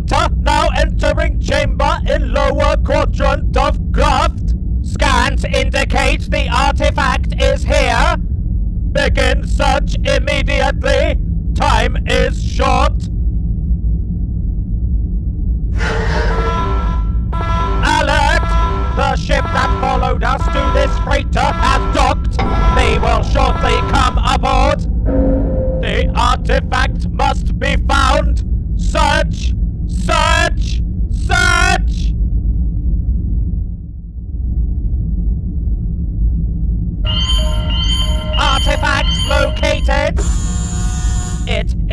now entering chamber in lower quadrant of craft. Scans indicate the artifact is here. Begin search immediately. Time is short. Alert! The ship that followed us to this freighter has docked. They will shortly come aboard. The artifact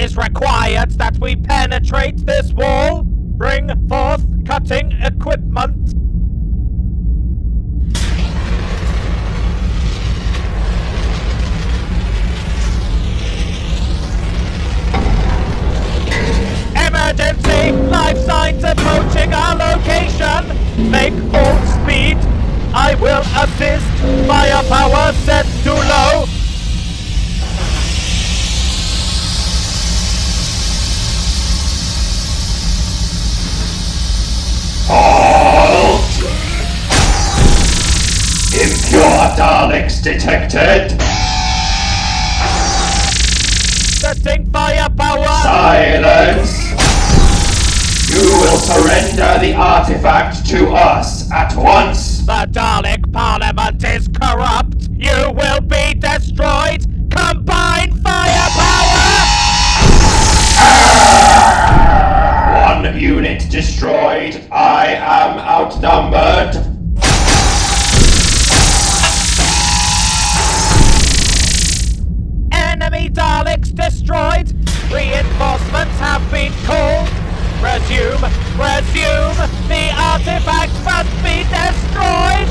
is required that we penetrate this wall. Bring forth cutting equipment. Emergency! Life signs approaching our location! Make full speed! I will assist! Firepower set to low! Daleks detected! Setting firepower! Silence! You will surrender the artifact to us at once! Resume! Resume! The artifact must be destroyed!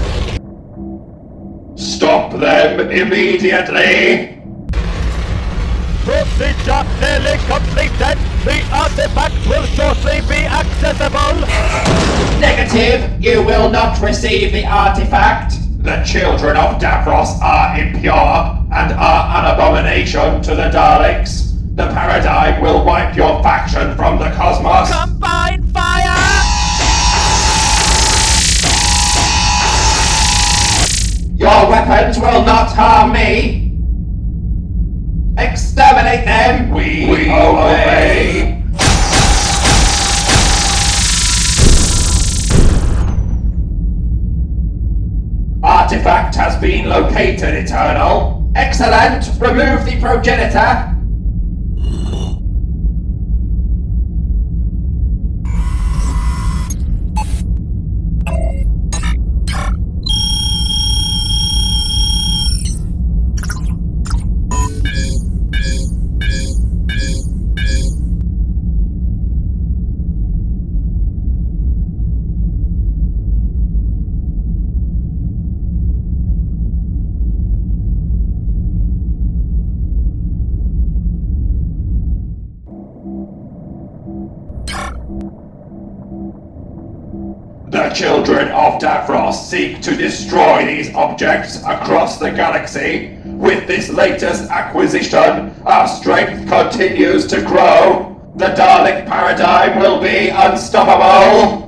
Stop them immediately! Procedure nearly completed! The artifact will shortly be accessible! Negative! You will not receive the artifact! The children of Davros are impure and are an abomination to the Daleks. The paradigm will wipe your faction from the cosmos. Combine Your weapons will not harm me. Exterminate them. We, obey. Artifact has been located, Eternal. Excellent. Remove the progenitor. Children of Davros seek to destroy these objects across the galaxy. With this latest acquisition, our strength continues to grow. The Dalek paradigm will be unstoppable.